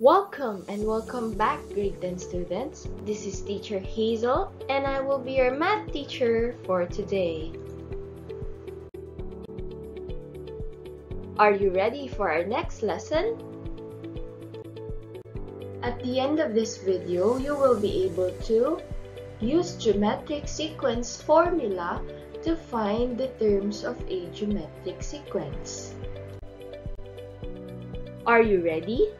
Welcome and welcome back grade 10 students. This is teacher Hazel and I will be your math teacher for today. Are you ready for our next lesson? At the end of this video, you will be able to use geometric sequence formula to find the terms of a geometric sequence. Are you ready?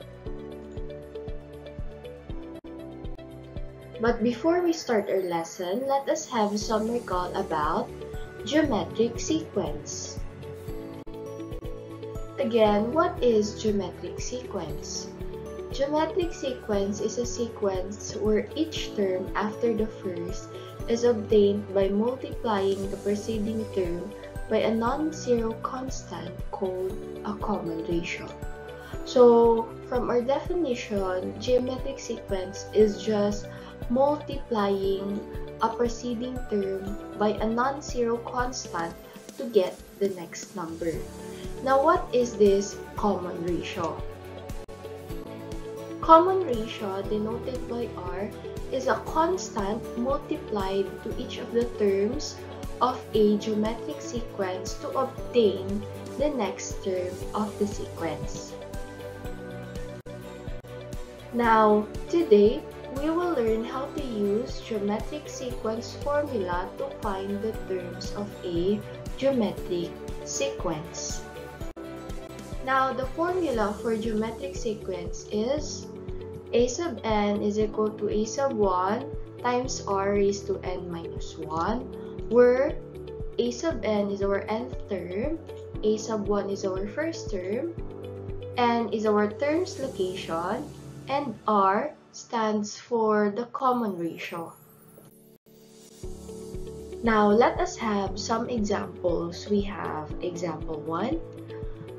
But before we start our lesson, let us have some recall about geometric sequence. Again, what is geometric sequence? Geometric sequence is a sequence where each term after the first is obtained by multiplying the preceding term by a non-zero constant called a common ratio. So, from our definition, geometric sequence is just multiplying a preceding term by a non-zero constant to get the next number. Now, what is this common ratio? Common ratio, denoted by R, is a constant multiplied to each of the terms of a geometric sequence to obtain the next term of the sequence. Now, today, we will learn how to use geometric sequence formula to find the terms of a geometric sequence. Now, the formula for geometric sequence is a sub n is equal to a sub 1 times r raised to n minus 1, where a sub n is our nth term, a sub 1 is our first term, n is our term's location, and r stands for the common ratio. Now, let us have some examples. We have example 1.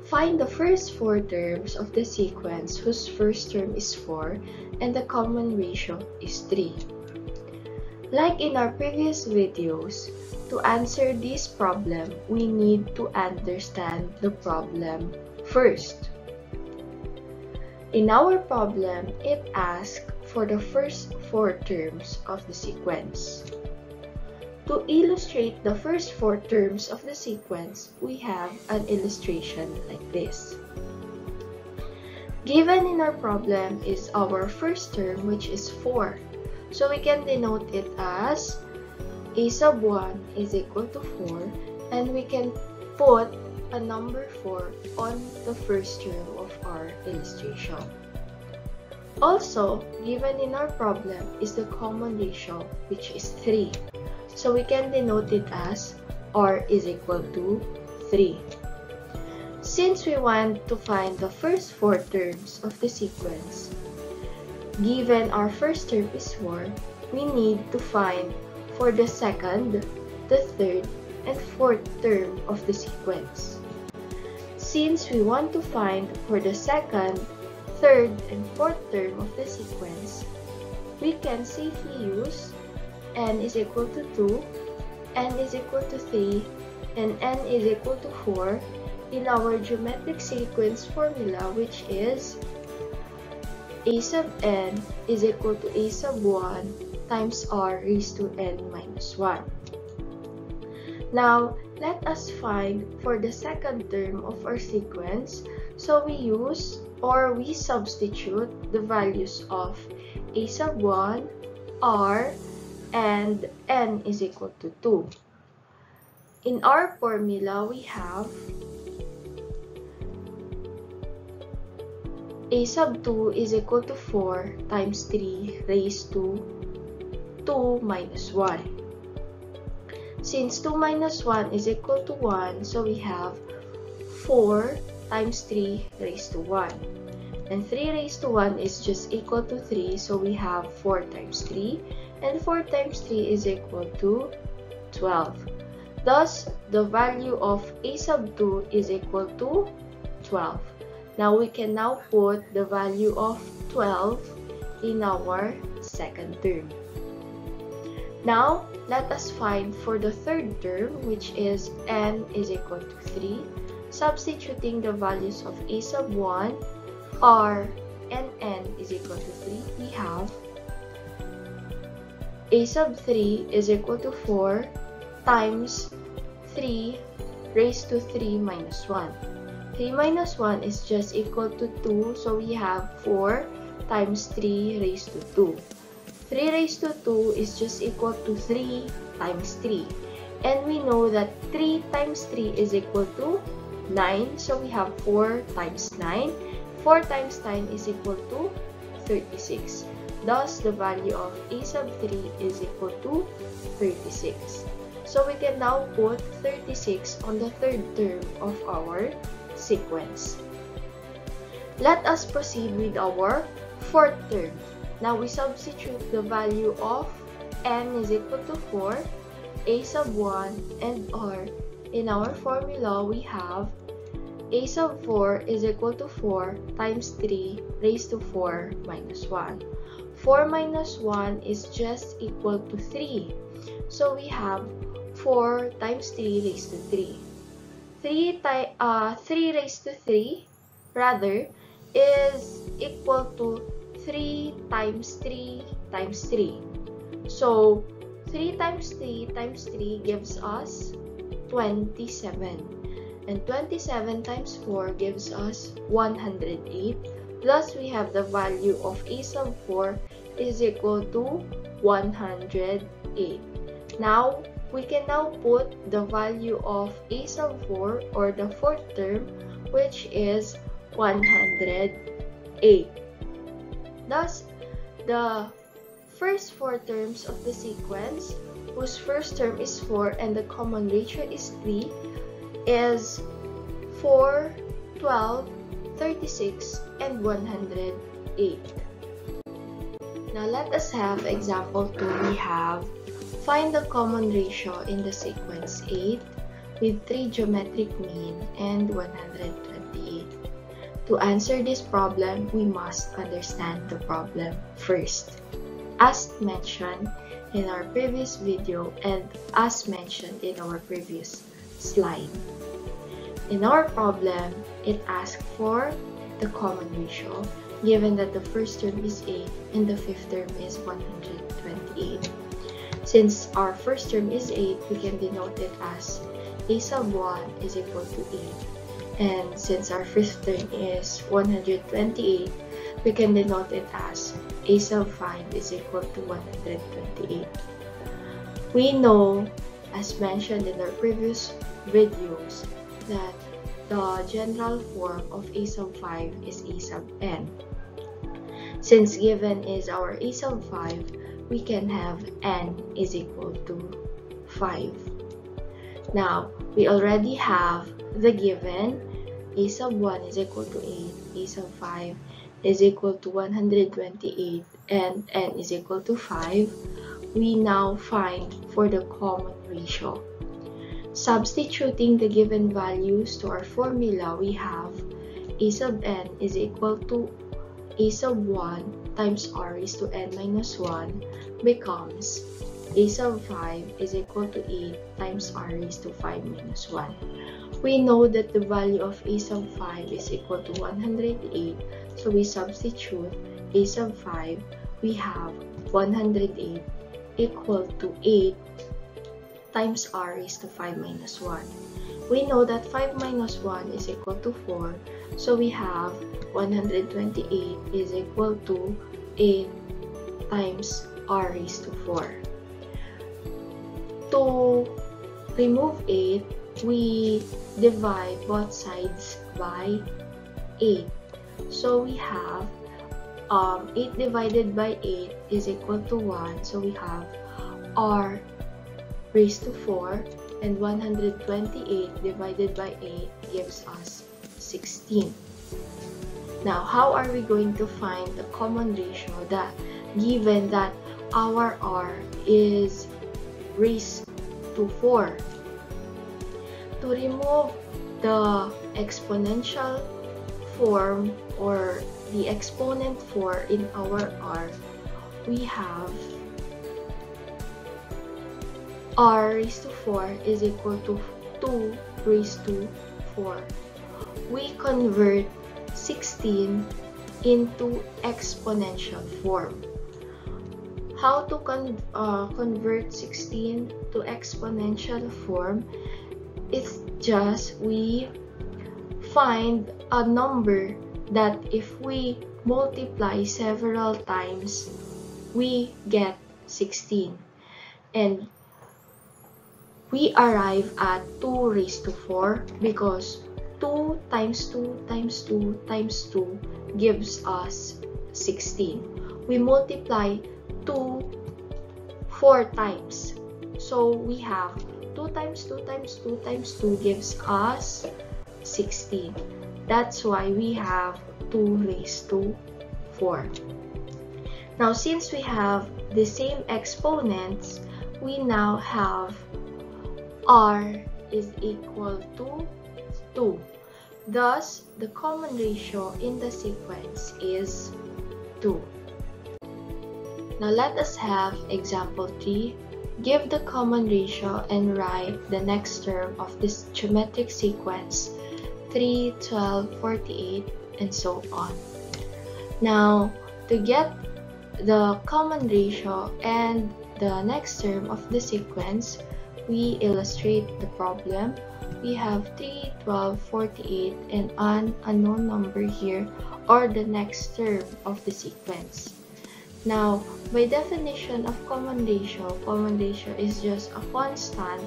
Find the first four terms of the sequence whose first term is 4 and the common ratio is 3. Like in our previous videos, to answer this problem, we need to understand the problem first. In our problem, it asks for the first four terms of the sequence. To illustrate the first four terms of the sequence, we have an illustration like this. Given in our problem is our first term which is 4. So we can denote it as a sub 1 is equal to 4 and we can put a number 4 on the first term of our illustration. Also, given in our problem is the common ratio which is 3. So we can denote it as r is equal to 3. Since we want to find the first four terms of the sequence, given our first term is 4, we need to find for the second, the third, and fourth term of the sequence. Since we want to find for the second, third, and fourth term of the sequence, we can safely use n is equal to 2, n is equal to 3, and n is equal to 4 in our geometric sequence formula which is a sub n is equal to a sub 1 times r raised to n minus 1. Now, let us find for the second term of our sequence. So we use or we substitute the values of a sub 1, r, and n is equal to 2. In our formula, we have a sub 2 is equal to 4 times 3 raised to 2 minus 1. Since 2 minus 1 is equal to 1, so we have 4 times 3 raised to 1. And 3 raised to 1 is just equal to 3, so we have 4 times 3. And 4 times 3 is equal to 12. Thus, the value of a sub 2 is equal to 12. Now, we can now put the value of 12 in our second term. Now, let us find for the third term, which is n is equal to 3, substituting the values of a sub 1, r, and n is equal to 3, we have a sub 3 is equal to 4 times 3 raised to 3 minus 1. 3 minus 1 is just equal to 2, so we have 4 times 3 raised to 2. 3 raised to 2 is just equal to 3 times 3. And we know that 3 times 3 is equal to 9, so we have 4 times 9. 4 times 9 is equal to 36. Thus, the value of a sub 3 is equal to 36. So we can now put 36 on the third term of our sequence. Let us proceed with our fourth term. Now we substitute the value of n is equal to 4, a sub 1, and r. In our formula, we have a sub 4 is equal to 4 times 3 raised to 4 minus 1. 4 minus 1 is just equal to 3. So we have 4 times 3 raised to 3. 3, uh, 3 raised to 3 rather is equal to 3 times 3 times 3. So 3 times 3 times 3 gives us 27. And 27 times 4 gives us 108. Plus we have the value of a sub 4 is equal to 108. Now, we can now put the value of a sub 4 or the fourth term which is 108. Thus, the first four terms of the sequence whose first term is 4 and the common ratio is 3 is 4, 12, 36, and 108. Now let us have example 2. We have Find the common ratio in the sequence 8 with 3 geometric mean and 128. To answer this problem, we must understand the problem first. As mentioned in our previous video and as mentioned in our previous slide. In our problem, it asks for the common ratio given that the first term is 8 and the fifth term is 128. Since our first term is 8, we can denote it as a sub 1 is equal to 8. And since our fifth term is 128, we can denote it as a sub 5 is equal to 128. We know, as mentioned in our previous videos, that the general form of a sub 5 is a sub n. Since given is our a sub 5, we can have n is equal to 5. Now, we already have the given a sub 1 is equal to 8, a sub 5 is equal to 128, and n is equal to 5. We now find for the common ratio. Substituting the given values to our formula, we have a sub n is equal to a sub 1 times r is to n minus 1 becomes a sub 5 is equal to 8 times r raised to 5 minus 1. We know that the value of a sub 5 is equal to 108, so we substitute a sub 5, we have 108 equal to 8 times r raised to 5 minus 1. We know that 5 minus 1 is equal to 4, so we have 128 is equal to 8 times r raised to 4. To remove it, we divide both sides by 8. So we have um, 8 divided by 8 is equal to 1. So we have r raised to 4 and 128 divided by 8 gives us 16. Now, how are we going to find the common ratio that given that our r is raised to 4. To remove the exponential form or the exponent 4 in our r, we have r raised to 4 is equal to 2 raised to 4. We convert 16 into exponential form. How to con uh, convert 16 to exponential form? It's just we find a number that if we multiply several times, we get 16. And we arrive at 2 raised to 4 because 2 times 2 times 2 times 2 gives us 16. We multiply 2 4 times. So we have 2 times 2 times 2 times 2 gives us 16. That's why we have 2 raised to 4. Now, since we have the same exponents, we now have r is equal to 2. Thus, the common ratio in the sequence is 2. Now let us have example 3. Give the common ratio and write the next term of this geometric sequence 3, 12, 48, and so on. Now, to get the common ratio and the next term of the sequence, we illustrate the problem. We have 3, 12, 48, and an unknown number here or the next term of the sequence. Now, by definition of common ratio, common ratio is just a constant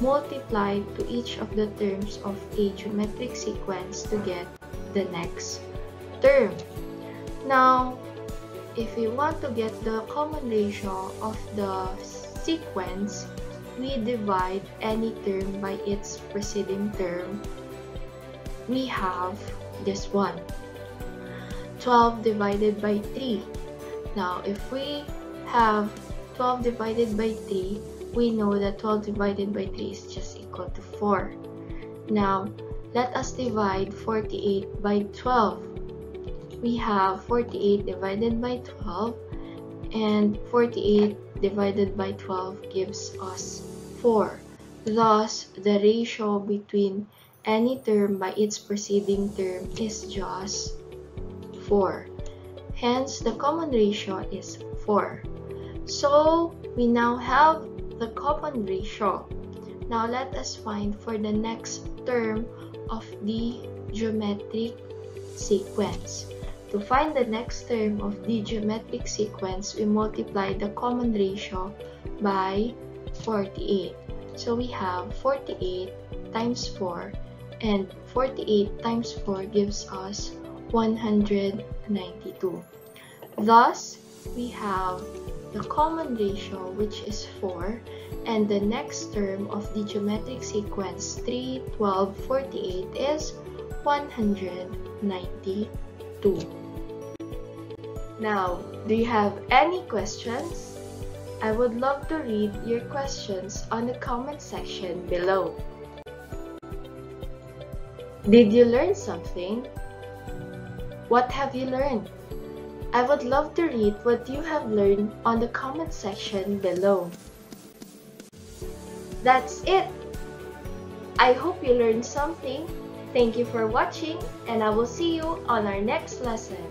multiplied to each of the terms of a geometric sequence to get the next term. Now, if we want to get the common ratio of the sequence, we divide any term by its preceding term. We have this one. 12 divided by 3. Now, if we have 12 divided by 3, we know that 12 divided by 3 is just equal to 4. Now, let us divide 48 by 12. We have 48 divided by 12 and 48 divided by 12 gives us 4. Thus, the ratio between any term by its preceding term is just 4. Hence, the common ratio is 4. So, we now have the common ratio. Now, let us find for the next term of the geometric sequence. To find the next term of the geometric sequence, we multiply the common ratio by 48. So we have 48 times 4 and 48 times 4 gives us 192. Thus, we have the common ratio which is 4 and the next term of the geometric sequence 3, 12, 48 is 192. Now, do you have any questions? I would love to read your questions on the comment section below. Did you learn something? What have you learned? I would love to read what you have learned on the comment section below. That's it! I hope you learned something. Thank you for watching and I will see you on our next lesson.